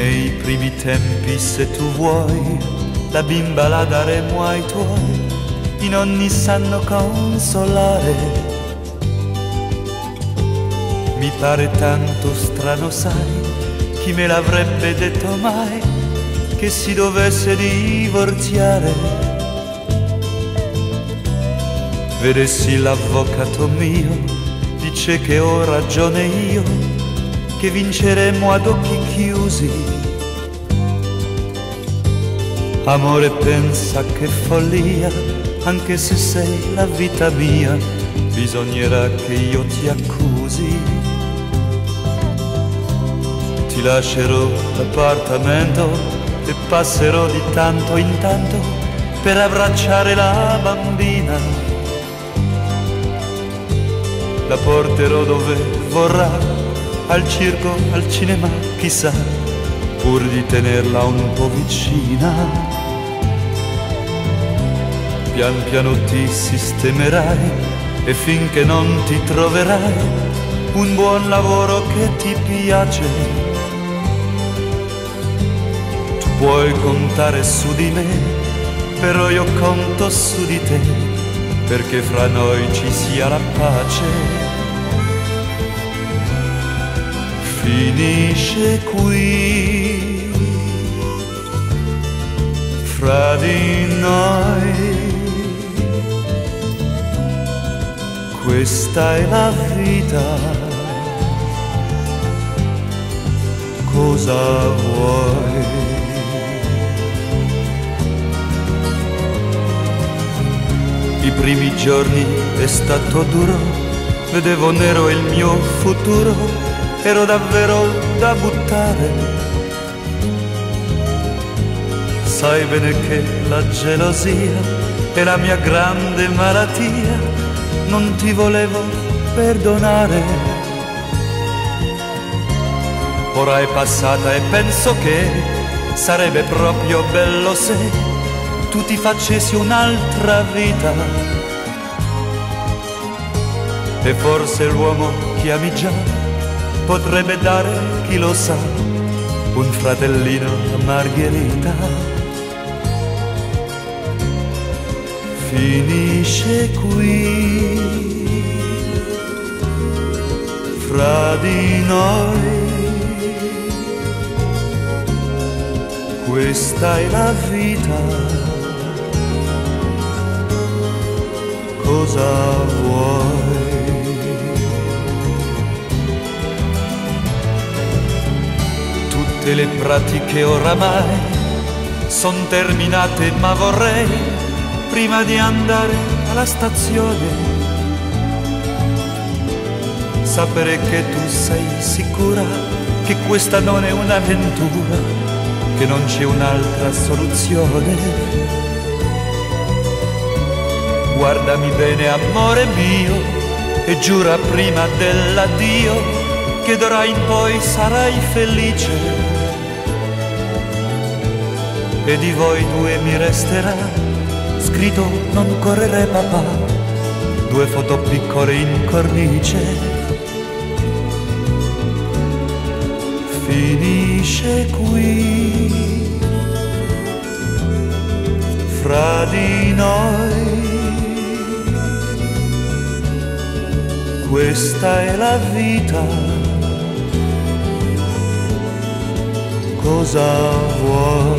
Nei primi tempi se tu vuoi la bimba la daremo ai tuoi, i nonni sanno consolare. Mi pare tanto strano, sai, chi me l'avrebbe detto mai che si dovesse divorziare. Vedessi l'avvocato mio, dice che ho ragione io, che vinceremo ad occhi chiusi Amore pensa che follia, anche se sei la vita mia, bisognerà che io ti accusi. Ti lascerò l'appartamento e passerò di tanto in tanto per abbracciare la bambina. La porterò dove vorrà, al circo, al cinema, chissà, pur di tenerla un po' vicina pian piano ti sistemerai e finché non ti troverai un buon lavoro che ti piace, tu puoi contare su di me, però io conto su di te, perché fra noi ci sia la pace. Finisce qui, fra di noi questa è la vita. Cosa vuoi? I primi giorni è stato duro, vedevo nero il mio futuro, ero davvero da buttare. Sai bene che la gelosia è la mia grande malattia non ti volevo perdonare. Ora è passata e penso che sarebbe proprio bello se tu ti facessi un'altra vita. E forse l'uomo che ami già potrebbe dare, chi lo sa, un fratellino a Margherita. finisce qui fra di noi. Questa è la vita, Tutte le pratiche oramai sono terminate, ma vorrei prima di andare alla stazione. Sapere che tu sei sicura che questa non è un'avventura, che non c'è un'altra soluzione. Guardami bene, amore mio, e giura prima dell'addio che d'ora in poi sarai felice. E di voi due mi resterà scritto non correre papà, due foto piccole in cornice. Finisce qui, fra di noi. Questa è la vita, cosa vuoi?